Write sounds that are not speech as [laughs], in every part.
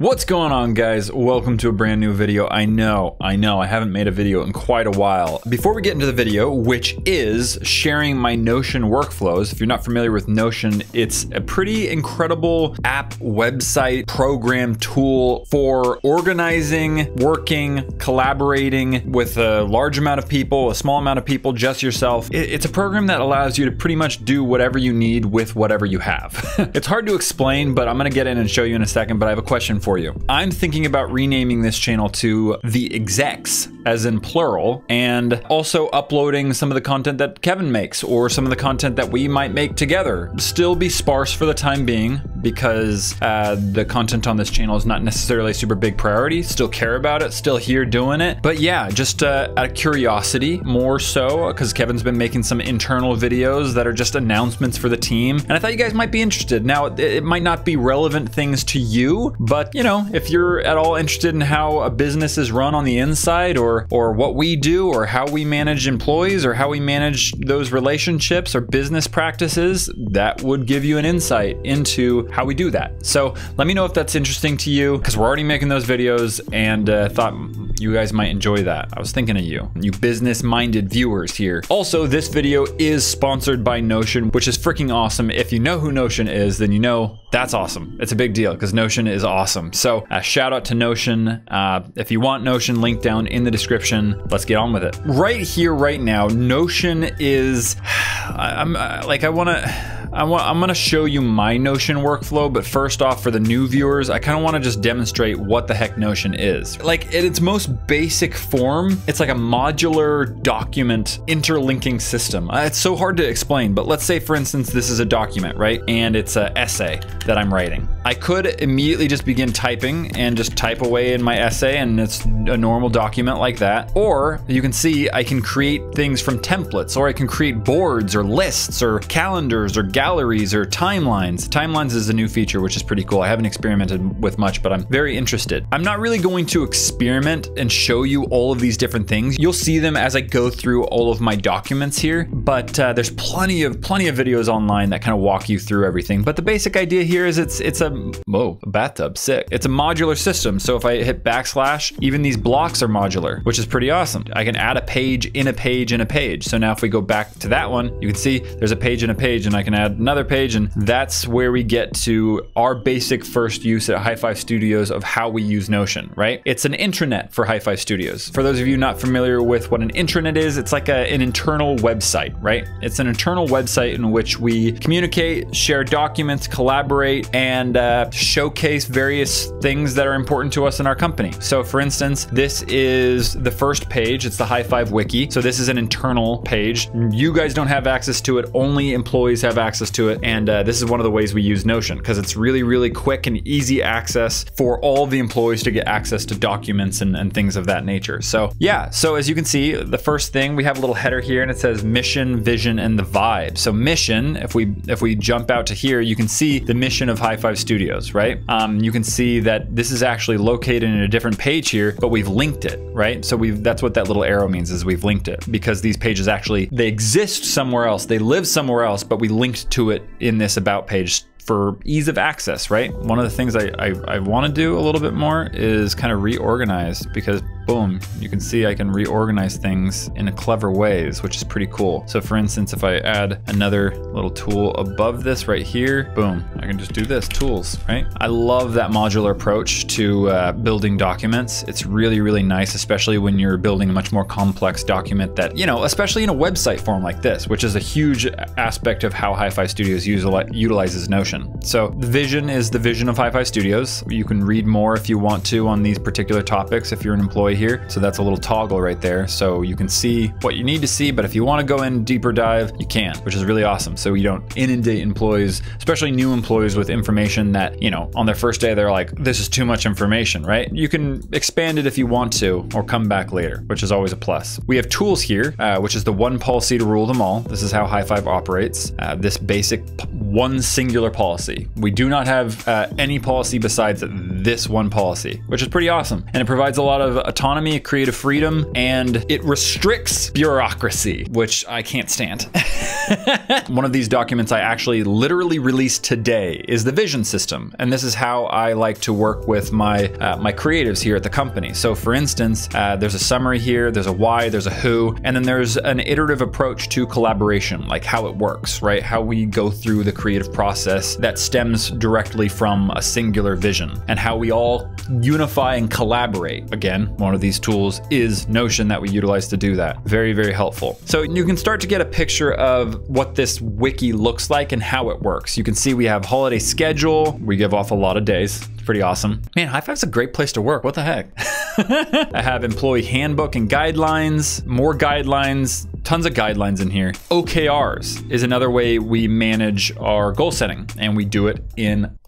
What's going on guys? Welcome to a brand new video. I know, I know, I haven't made a video in quite a while. Before we get into the video, which is sharing my Notion workflows, if you're not familiar with Notion, it's a pretty incredible app, website, program, tool for organizing, working, collaborating with a large amount of people, a small amount of people, just yourself. It's a program that allows you to pretty much do whatever you need with whatever you have. [laughs] it's hard to explain, but I'm gonna get in and show you in a second, but I have a question for for you. I'm thinking about renaming this channel to The Execs, as in plural, and also uploading some of the content that Kevin makes or some of the content that we might make together. Still be sparse for the time being because uh, the content on this channel is not necessarily a super big priority. Still care about it, still here doing it. But yeah, just uh, out of curiosity, more so, because Kevin's been making some internal videos that are just announcements for the team. And I thought you guys might be interested. Now, it might not be relevant things to you, but you know, if you're at all interested in how a business is run on the inside or or what we do or how we manage employees or how we manage those relationships or business practices, that would give you an insight into how we do that. So let me know if that's interesting to you because we're already making those videos and uh, thought you guys might enjoy that. I was thinking of you, you business minded viewers here. Also, this video is sponsored by Notion, which is freaking awesome. If you know who Notion is, then you know that's awesome. It's a big deal because Notion is awesome. So uh, shout out to Notion. Uh, if you want Notion, link down in the description. Let's get on with it. Right here, right now, Notion is, [sighs] I'm uh, like, I want to, I I'm gonna show you my Notion workflow, but first off, for the new viewers, I kind of want to just demonstrate what the heck Notion is. Like, at its most basic form, it's like a modular document interlinking system. Uh, it's so hard to explain, but let's say, for instance, this is a document, right? And it's an essay that I'm writing. I could immediately just begin typing and just type away in my essay, and it's a normal document like that. Or you can see I can create things from templates, or I can create boards or lists or calendars or galleries or timelines. Timelines is a new feature, which is pretty cool. I haven't experimented with much, but I'm very interested. I'm not really going to experiment and show you all of these different things. You'll see them as I go through all of my documents here, but uh, there's plenty of plenty of videos online that kind of walk you through everything. But the basic idea here is it's it's a whoa a bathtub sick. It's a modular system. So if I hit backslash, even these blocks are modular, which is pretty awesome. I can add a page in a page in a page. So now if we go back to that one, you can see there's a page in a page, and I can add another page, and that's where we get to our basic first use at Hi5 Studios of how we use Notion, right? It's an intranet for Hi5 Studios. For those of you not familiar with what an intranet is, it's like a, an internal website, right? It's an internal website in which we communicate, share documents, collaborate, and uh, showcase various things that are important to us in our company. So for instance, this is the first page, it's the Hi5 Wiki. So this is an internal page. You guys don't have access to it, only employees have access access to it. And uh, this is one of the ways we use Notion because it's really, really quick and easy access for all the employees to get access to documents and, and things of that nature. So yeah, so as you can see, the first thing we have a little header here and it says mission, vision, and the vibe. So mission, if we if we jump out to here, you can see the mission of Hi5 Studios, right? Um, you can see that this is actually located in a different page here, but we've linked it, right? So we've that's what that little arrow means is we've linked it because these pages actually they exist somewhere else, they live somewhere else, but we linked to it in this about page for ease of access, right? One of the things I, I, I want to do a little bit more is kind of reorganize because boom, you can see I can reorganize things in a clever ways, which is pretty cool. So for instance, if I add another little tool above this right here, boom, I can just do this, tools, right? I love that modular approach to uh, building documents. It's really, really nice, especially when you're building a much more complex document that, you know, especially in a website form like this, which is a huge aspect of how Hi5 Studios utilizes Notion. So the vision is the vision of Hi5 Studios. You can read more if you want to on these particular topics if you're an employee here. So that's a little toggle right there. So you can see what you need to see, but if you want to go in deeper dive, you can, which is really awesome. So you don't inundate employees, especially new employees with information that, you know, on their first day, they're like, this is too much information, right? You can expand it if you want to, or come back later, which is always a plus. We have tools here, uh, which is the one policy to rule them all. This is how Hi5 operates. Uh, this basic one singular policy. We do not have uh, any policy besides this one policy, which is pretty awesome. And it provides a lot of autonomy, creative freedom, and it restricts bureaucracy, which I can't stand. [laughs] One of these documents I actually literally released today is the vision system. And this is how I like to work with my, uh, my creatives here at the company. So for instance, uh, there's a summary here, there's a why, there's a who, and then there's an iterative approach to collaboration, like how it works, right? How we go through the creative process that stems directly from a singular vision and how we all unify and collaborate. Again, one of these tools is Notion that we utilize to do that. Very, very helpful. So you can start to get a picture of what this wiki looks like and how it works. You can see we have holiday schedule. We give off a lot of days. It's pretty awesome. Man, Hi5's a great place to work. What the heck? [laughs] I have employee handbook and guidelines, more guidelines, tons of guidelines in here. OKRs is another way we manage our goal setting, and we do it in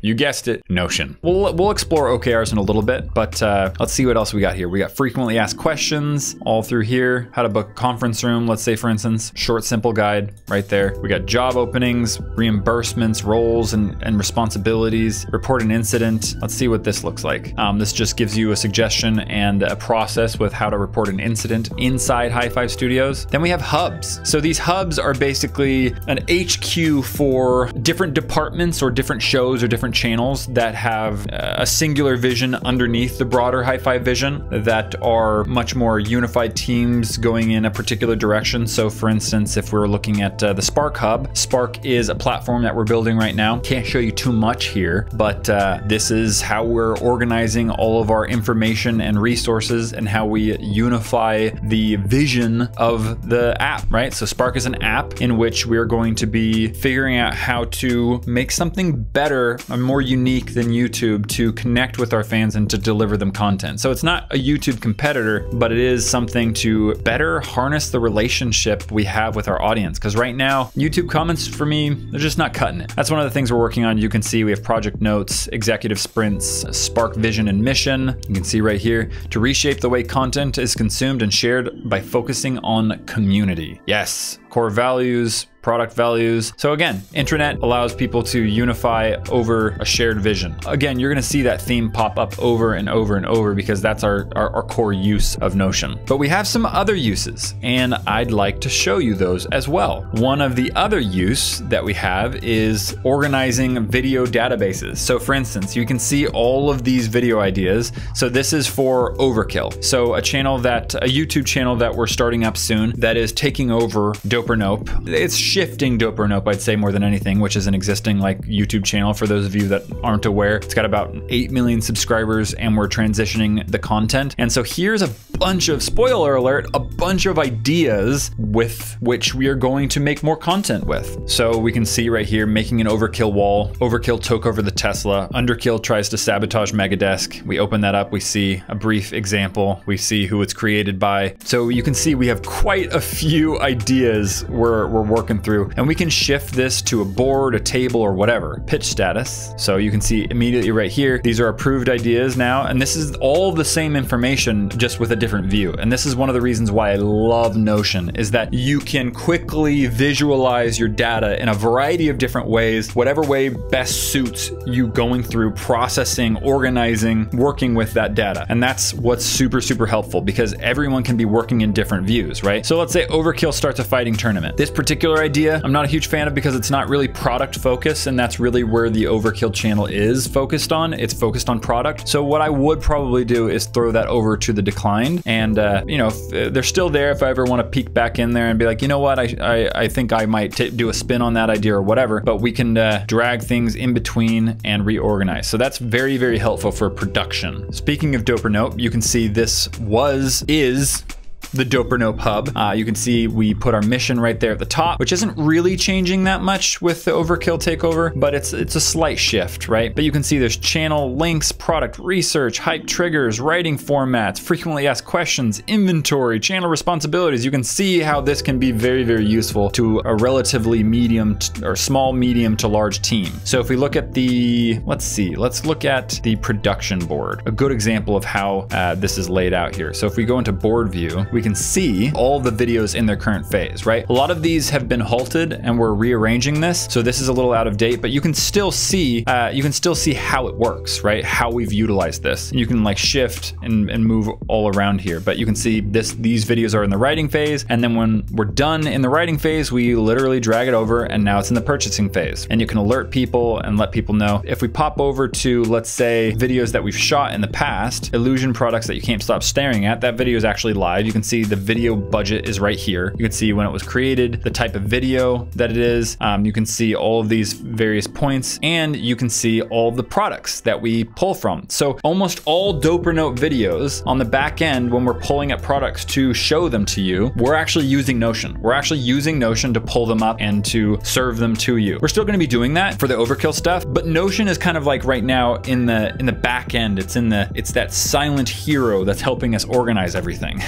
you guessed it, Notion. We'll, we'll explore OKRs in a little bit, but uh, let's see what else we got here. We got frequently asked questions all through here. How to book a conference room, let's say for instance, short, simple guide right there. We got job openings, reimbursements, roles and, and responsibilities, report an incident. Let's see what this looks like. Um, this just gives you a suggestion and a process with how to report an incident inside Hi5 Studios. Then we have hubs. So these hubs are basically an HQ for different departments or different shows or different different channels that have a singular vision underneath the broader Hi5 vision that are much more unified teams going in a particular direction. So, for instance, if we're looking at uh, the Spark Hub, Spark is a platform that we're building right now. Can't show you too much here, but uh, this is how we're organizing all of our information and resources and how we unify the vision of the app, right? So, Spark is an app in which we're going to be figuring out how to make something better more unique than YouTube to connect with our fans and to deliver them content. So it's not a YouTube competitor, but it is something to better harness the relationship we have with our audience. Because right now, YouTube comments for me, they're just not cutting it. That's one of the things we're working on. You can see we have project notes, executive sprints, Spark vision and mission. You can see right here to reshape the way content is consumed and shared by focusing on community. Yes, core values, product values. So again, intranet allows people to unify over a shared vision. Again, you're gonna see that theme pop up over and over and over because that's our, our, our, core use of Notion. But we have some other uses and I'd like to show you those as well. One of the other use that we have is organizing video databases. So for instance, you can see all of these video ideas. So this is for Overkill. So a channel that, a YouTube channel that we're starting up soon that is taking over Dope or Nope. It's shifting Dope or Nope, I'd say more than anything, which is an existing like YouTube channel for those of you that aren't aware. It's got about 8 million subscribers and we're transitioning the content. And so here's a bunch of, spoiler alert, a bunch of ideas with which we are going to make more content with. So we can see right here, making an overkill wall. Overkill took over the Tesla. Underkill tries to sabotage Megadesk. We open that up, we see a brief example. We see who it's created by. So you can see we have quite a few [laughs] ideas we're, we're working through and we can shift this to a board, a table or whatever. Pitch status. So you can see immediately right here, these are approved ideas now. And this is all the same information just with a different view. And this is one of the reasons why I love Notion is that you can quickly visualize your data in a variety of different ways, whatever way best suits you going through processing, organizing, working with that data. And that's what's super, super helpful because everyone can be working in different views, right? So let's say Overkill starts a fighting tournament. This particular idea, I'm not a huge fan of because it's not really product focused and that's really where the Overkill channel is focused on. It's focused on product. So what I would probably do is throw that over to the declined and, uh, you know, uh, they're still there if I ever want to peek back in there and be like, you know what, I, I, I think I might do a spin on that idea or whatever, but we can uh, drag things in between and reorganize. So that's very, very helpful for production. Speaking of Dope or Nope, you can see this was, is the Dope or Nope hub. Uh, you can see we put our mission right there at the top, which isn't really changing that much with the Overkill takeover, but it's it's a slight shift, right? But you can see there's channel links, product research, hype triggers, writing formats, frequently asked questions, inventory, channel responsibilities. You can see how this can be very, very useful to a relatively medium or small, medium to large team. So if we look at the, let's see, let's look at the production board, a good example of how uh, this is laid out here. So if we go into board view, we we can see all the videos in their current phase, right? A lot of these have been halted and we're rearranging this. So this is a little out of date, but you can still see, uh, you can still see how it works, right? How we've utilized this. You can like shift and, and move all around here, but you can see this, these videos are in the writing phase. And then when we're done in the writing phase, we literally drag it over and now it's in the purchasing phase. And you can alert people and let people know. If we pop over to, let's say, videos that we've shot in the past, illusion products that you can't stop staring at, that video is actually live. You can see the video budget is right here. You can see when it was created, the type of video that it is. Um, you can see all of these various points and you can see all the products that we pull from. So almost all Dope or Nope videos on the back end, when we're pulling up products to show them to you, we're actually using Notion. We're actually using Notion to pull them up and to serve them to you. We're still gonna be doing that for the overkill stuff, but Notion is kind of like right now in the in the back end. It's in the it's that silent hero that's helping us organize everything.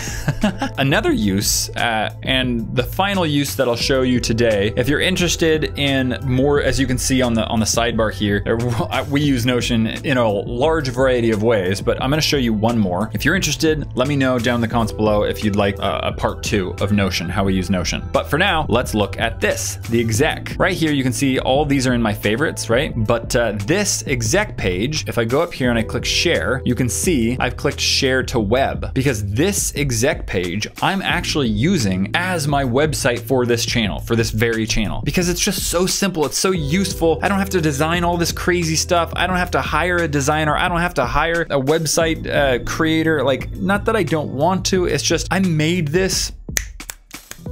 [laughs] [laughs] Another use, uh, and the final use that I'll show you today, if you're interested in more, as you can see on the on the sidebar here, [laughs] we use Notion in a large variety of ways, but I'm gonna show you one more. If you're interested, let me know down in the comments below if you'd like a, a part two of Notion, how we use Notion. But for now, let's look at this, the exec. Right here, you can see all these are in my favorites, right? But uh, this exec page, if I go up here and I click share, you can see I've clicked share to web because this exec page I'm actually using as my website for this channel, for this very channel, because it's just so simple. It's so useful. I don't have to design all this crazy stuff. I don't have to hire a designer. I don't have to hire a website uh, creator. Like, not that I don't want to, it's just I made this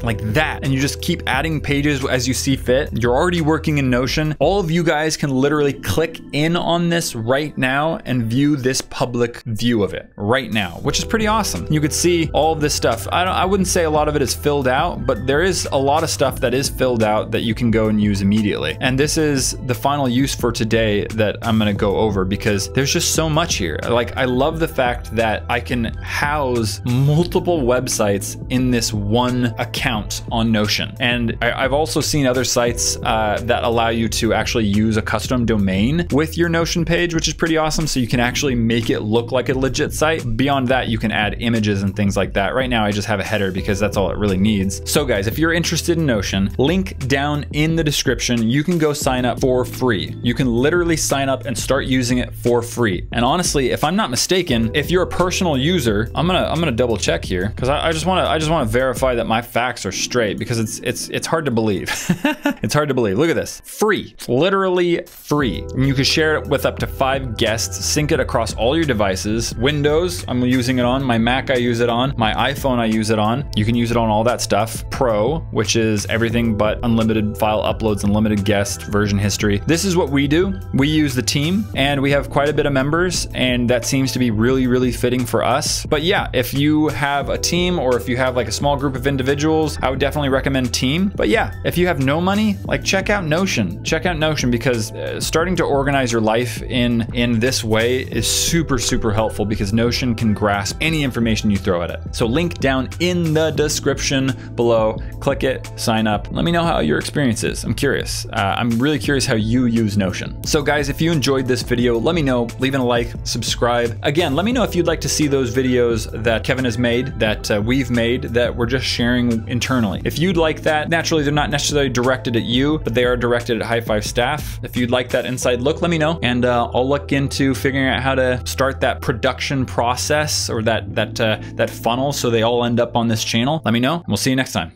like that. And you just keep adding pages as you see fit. You're already working in Notion. All of you guys can literally click in on this right now and view this public view of it right now, which is pretty awesome. You could see all of this stuff. I, I wouldn't say a lot of it is filled out, but there is a lot of stuff that is filled out that you can go and use immediately. And this is the final use for today that I'm gonna go over because there's just so much here. Like, I love the fact that I can house multiple websites in this one account account on Notion. And I, have also seen other sites uh, that allow you to actually use a custom domain with your Notion page, which is pretty awesome. So you can actually make it look like a legit site. Beyond that, you can add images and things like that. Right now, I just have a header because that's all it really needs. So guys, if you're interested in Notion, link down in the description, you can go sign up for free. You can literally sign up and start using it for free. And honestly, if I'm not mistaken, if you're a personal user, I'm gonna I'm gonna double check here because I, I just want to I just want to verify that my facts facts are straight because it's it's it's hard to believe. [laughs] it's hard to believe. Look at this. Free. Literally free. And you can share it with up to five guests, sync it across all your devices. Windows, I'm using it on. My Mac, I use it on. My iPhone, I use it on. You can use it on all that stuff. Pro, which is everything but unlimited file uploads, unlimited guest, version history. This is what we do. We use the team and we have quite a bit of members and that seems to be really, really fitting for us. But yeah, if you have a team or if you have like a small group of individuals, tools, I would definitely recommend Team. But yeah, if you have no money, like check out Notion. Check out Notion because uh, starting to organize your life in in this way is super super helpful because Notion can grasp any information you throw at it. So link down in the description below. Click it, sign up. Let me know how your experience is. I'm curious. Uh, I'm really curious how you use Notion. So guys, if you enjoyed this video, let me know. Leaving a like, subscribe. Again, let me know if you'd like to see those videos that Kevin has made, that uh, we've made, that we're just sharing internally. If you'd like that, naturally they're not necessarily directed at you, but they are directed at Hi5 staff. If you'd like that inside look, let me know, and uh, I'll look into figuring out how to start that production process or that that uh, that funnel so they all end up on this channel. Let me know, and we'll see you next time.